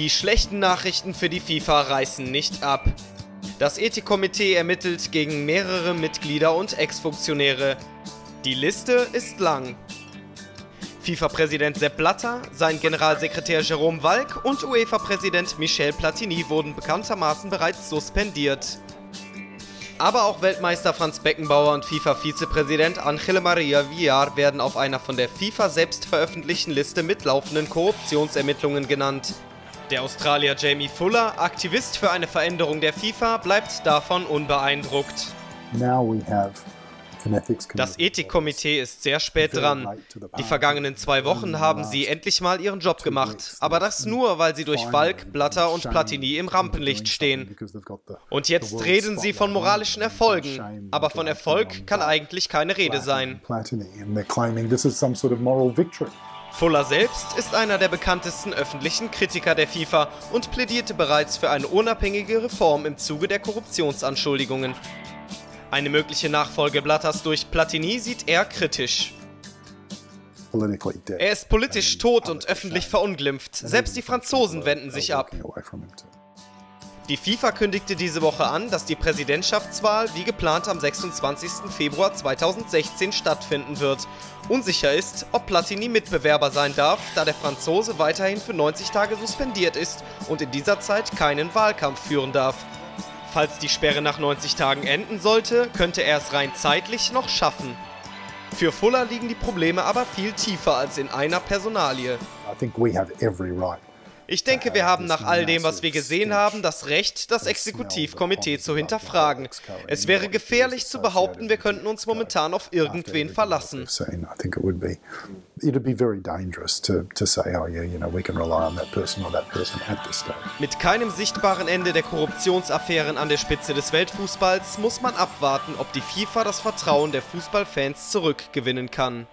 Die schlechten Nachrichten für die FIFA reißen nicht ab. Das Ethikkomitee ermittelt gegen mehrere Mitglieder und Ex-Funktionäre. Die Liste ist lang. FIFA-Präsident Sepp Blatter, sein Generalsekretär Jerome Walk und UEFA-Präsident Michel Platini wurden bekanntermaßen bereits suspendiert. Aber auch Weltmeister Franz Beckenbauer und FIFA-Vizepräsident Angele Maria Villar werden auf einer von der FIFA selbst veröffentlichten Liste mit laufenden Korruptionsermittlungen genannt. Der Australier Jamie Fuller, Aktivist für eine Veränderung der FIFA, bleibt davon unbeeindruckt. Das Ethikkomitee ist sehr spät dran. Die vergangenen zwei Wochen haben sie endlich mal ihren Job gemacht. Aber das nur, weil sie durch Falk, Blatter und Platini im Rampenlicht stehen. Und jetzt reden sie von moralischen Erfolgen. Aber von Erfolg kann eigentlich keine Rede sein. Fuller selbst ist einer der bekanntesten öffentlichen Kritiker der FIFA und plädierte bereits für eine unabhängige Reform im Zuge der Korruptionsanschuldigungen. Eine mögliche Nachfolge Blatters durch Platini sieht er kritisch. Er ist politisch tot und öffentlich verunglimpft. Selbst die Franzosen wenden sich ab. Die FIFA kündigte diese Woche an, dass die Präsidentschaftswahl wie geplant am 26. Februar 2016 stattfinden wird. Unsicher ist, ob Platini Mitbewerber sein darf, da der Franzose weiterhin für 90 Tage suspendiert ist und in dieser Zeit keinen Wahlkampf führen darf. Falls die Sperre nach 90 Tagen enden sollte, könnte er es rein zeitlich noch schaffen. Für Fuller liegen die Probleme aber viel tiefer als in einer Personalie. I think we have every right ich denke, wir haben nach all dem, was wir gesehen haben, das Recht, das Exekutivkomitee zu hinterfragen. Es wäre gefährlich zu behaupten, wir könnten uns momentan auf irgendwen verlassen. Mit keinem sichtbaren Ende der Korruptionsaffären an der Spitze des Weltfußballs muss man abwarten, ob die FIFA das Vertrauen der Fußballfans zurückgewinnen kann.